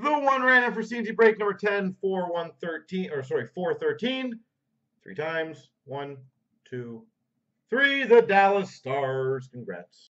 The one random for CNC break number 10 4, 1, 13, or sorry, 4, 13. Three times. One, two, three. The Dallas Stars. Congrats.